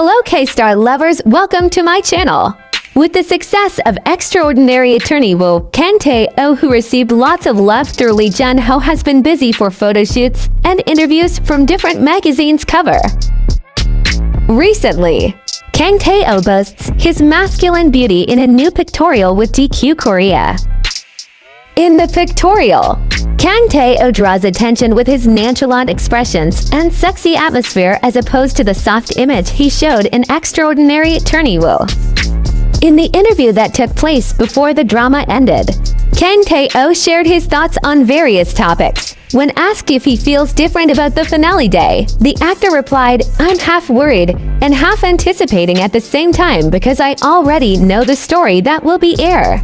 Hello K-Star lovers, welcome to my channel. With the success of Extraordinary Attorney Woo, Kang Tae-oh who received lots of love through Lee Jun-ho has been busy for photo shoots and interviews from different magazines cover. Recently, Kang Tae-oh boasts his masculine beauty in a new pictorial with GQ Korea. In the pictorial, Kang Tae-oh draws attention with his nonchalant expressions and sexy atmosphere as opposed to the soft image he showed in Extraordinary Attorney Woo. In the interview that took place before the drama ended, Kang Tae-oh shared his thoughts on various topics. When asked if he feels different about the finale day, the actor replied, I'm half worried and half anticipating at the same time because I already know the story that will be air.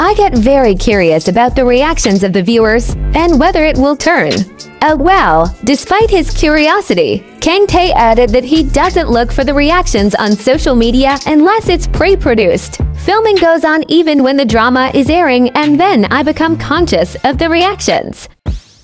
I get very curious about the reactions of the viewers and whether it will turn. Uh, well, despite his curiosity, Kang Tae added that he doesn't look for the reactions on social media unless it's pre-produced. Filming goes on even when the drama is airing and then I become conscious of the reactions.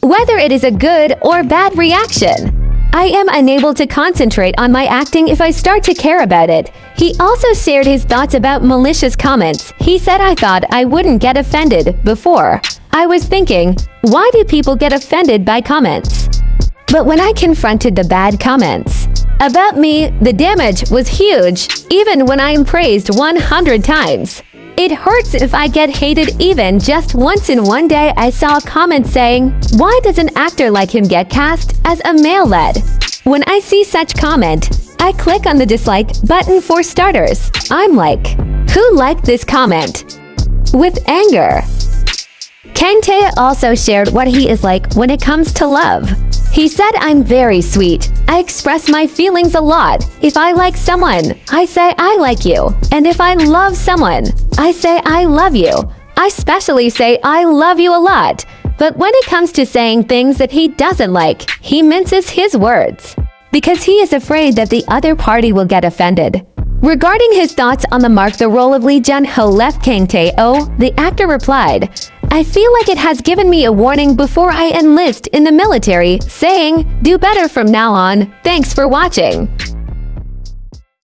Whether it is a good or bad reaction, I am unable to concentrate on my acting if I start to care about it. He also shared his thoughts about malicious comments. He said I thought I wouldn't get offended before. I was thinking, why do people get offended by comments? But when I confronted the bad comments, about me, the damage was huge, even when I am praised 100 times. It hurts if I get hated even just once in one day I saw a comment saying, why does an actor like him get cast as a male lead? When I see such comment, I click on the dislike button for starters. I'm like, who liked this comment? With anger. Kang Tae also shared what he is like when it comes to love. He said I'm very sweet. I express my feelings a lot. If I like someone, I say I like you. And if I love someone, I say I love you. I specially say I love you a lot. But when it comes to saying things that he doesn't like, he minces his words. Because he is afraid that the other party will get offended. Regarding his thoughts on the mark the role of Lee Jun-ho left Kang Tae-oh, the actor replied, I feel like it has given me a warning before I enlist in the military, saying, do better from now on, thanks for watching.